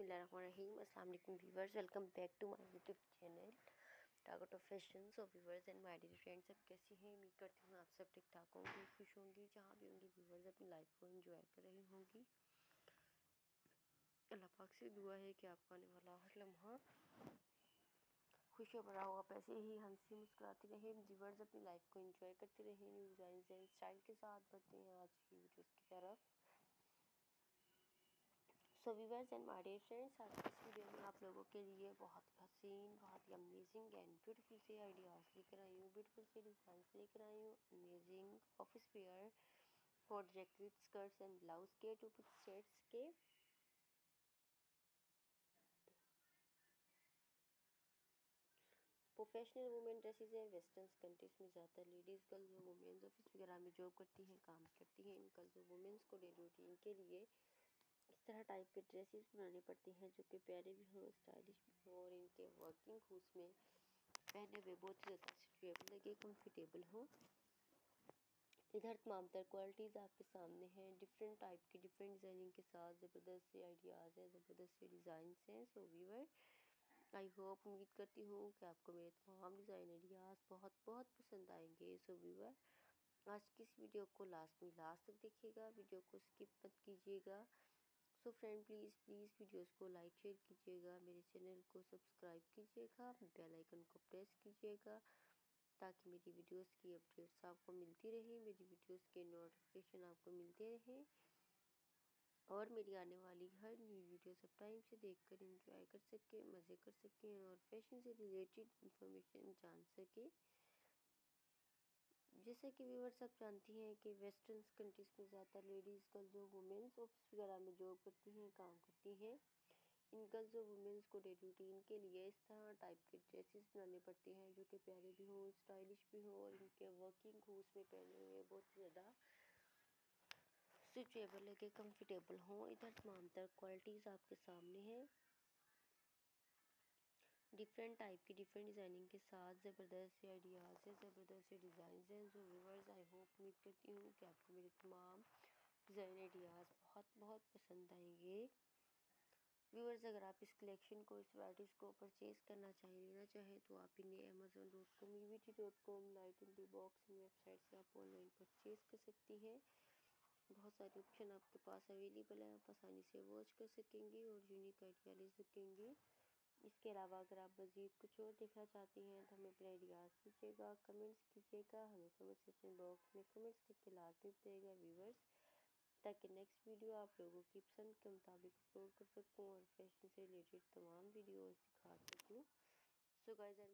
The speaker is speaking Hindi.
अस्सलाम वालेकुम viewers, welcome back to my YouTube channel. टागट of fashion so viewers and my dear friends, सब कैसी हैं? उम्मीद करती हूँ आप सब ठीक ठाक होंगे, खुश होंगी, जहाँ भी होंगी व्यूवर्स, अपनी लाइफ को एंजॉय कर रही होंगी। अल्लाह पाक से दुआ है कि आपका आने वाला हर लम्हा खुशियाँ भरा होगा। पैसे ही हँसी मुस्कुराती रहे व्यूवर्स, अपनी लाइफ को एंजॉय करते रहे न्यू डिज़ाइन स्टाइल के साथ बढ़ते हैं आज की वीडियोज़ की तरफ़। So viewers and my dear friends आज इस वीडियो में आप लोगों के लिए बहुत ही हसीन, बहुत ही अमेजिंग एंड ब्यूटीफुल से आइडियाज़ लेकर आई हूँ ब्यूटीफुल से डिज़ाइन लेकर आई हूँ amazing office wear hot jacket skirts and blouse के टू पिक सेट्स के। प्रोफेशनल वुमेन ड्रेसेस हैं वेस्टर्न कंट्रीज़ में ज़्यादातर लेडीज़ गर्ल्स और वुमेन्स ऑफ़िस वगैरह में जॉब करती हैं, काम करती हैं। इन गर्ल्स और वुमेन्स को डेली रूटीन के लिए इस तरह टाइप के ड्रेसेस बनाने पड़ते हैं, जो कि प्यारे भी हों स्टाइलिश भी हों और इनके वर्किंग खूस में पहने हुए बहुत ही ज़्यादा सिचुएबल लगे कम्फर्टेबल हों। इधर तमाम तर क्वालिटीज़ आपके सामने हैं डिफरेंट टाइप की डिफरेंट डिज़ाइनिंग के साथ ज़बरदस्त से आइडियाज़ हैं, ज़बरदस्त से डिज़ाइन हैं सो वीवर आई होप उम्मीद करती हूँ कि आपको मेरे तमाम डिज़ाइन आइडियाज़ बहुत बहुत पसंद आएँगे। सो वीवर आज की इस वीडियो को लास्ट में लास्ट तक देखिएगा वीडियो को स्किप मत कीजिएगा। So friend please please videos को लाइक शेयर कीजिएगा, मेरे चैनल को सब्सक्राइब कीजिएगा बेल आइकन को प्रेस कीजिएगा, ताकि मेरी वीडियोस की अपडेट्स आपको मिलती रहे, मेरी वीडियोस के नोटिफिकेशन आपको मिलते रहें, और मेरी आने वाली हर नई वीडियो सब टाइम से देखकर एंजॉय कर सकें, मज़े कर सकें, और फ़ैशन से रिलेटेड इंफॉर्मेशन जान सकें। जैसे कि व्यूवर सब जानती हैं कि वेस्टर्न कंट्रीज़ में ज़्यादा लेडीज़, गर्ल्स और वुमेंस ऑफ़िस वगैरह में जॉब करती हैं, काम करती हैं। इन गर्ल्स और वुमेंस को डेली रूटीन के लिए इस तरह टाइप के ड्रेसेस बनाने पड़ते हैं, जो कि प्यारे भी हों, स्टाइलिश भी हों और इनके वर्किंग खूस में पहने हुए बहुत ज़्यादा सुचेबल लगे कम्फर्टेबल हों। इधर तमाम तर क्वालिटीज़ आपके सामने हैं। डिफरेंट टाइप की डिफरेंट डिज़ाइनिंग के साथ ज़बरदस्त से आइडियाज़ है, ज़बरदस्त से डिज़ाइन हैं, जो व्यूवर्स आई होप उम्मीद करती हूँ कि आपको मेरे तमाम डिज़ाइन आइडियाज़ बहुत बहुत पसंद आएँगे। व्यूवर्स अगर आप इस कलेक्शन को, इस वराइटीज़ को परचेज़ करना चाहें लेना चाहें तो आप इन्हें Amazon dot com U T dot com Light In The Box in website से आप ऑनलाइन परचेज़ कर सकती हैं। बहुत सारे ऑप्शन आपके पास अवेलेबल हैं, आप आसानी से वॉच कर सकेंगे और यूनिक आइडिया ले सकेंगे इसके अलावा अगर आप मज़ीद कुछ और देखना चाहती हैं तो हमें अपने रियाज़ कीजिएगा, कमेंट्स कीजिएगा, हमें कमेंट सेक्शन बॉक्स में कमेंट्स करके लाजमी बताइएगा व्यूवर्स ताकि नेक्स्ट वीडियो आप लोगों की पसंद के मुताबिक अपलोड कर सकूँ और फ़ैशन से रिलेटेड तमाम वीडियोस दिखा सकूँ। So guys my